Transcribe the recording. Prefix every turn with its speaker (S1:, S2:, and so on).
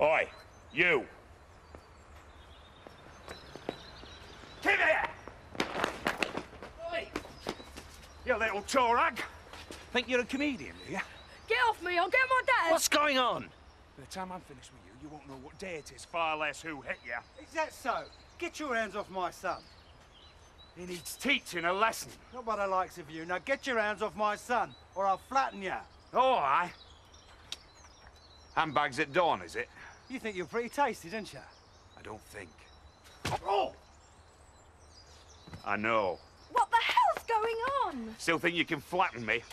S1: Oi, you. Come here! Oi! You little Torag.
S2: Think you're a comedian, do you?
S3: Get off me, I'll get my dad!
S2: What's going on?
S1: By the time I'm finished with you, you won't know what day it is, far less who hit you.
S4: Is that so? Get your hands off my son.
S1: He needs teaching a lesson.
S4: Not by the likes of you. Now get your hands off my son, or I'll flatten you.
S1: Oh, aye. Handbags at dawn, is it?
S4: You think you're pretty tasty, don't you?
S1: I don't think. Oh! I know.
S3: What the hell's going on?
S1: Still think you can flatten me?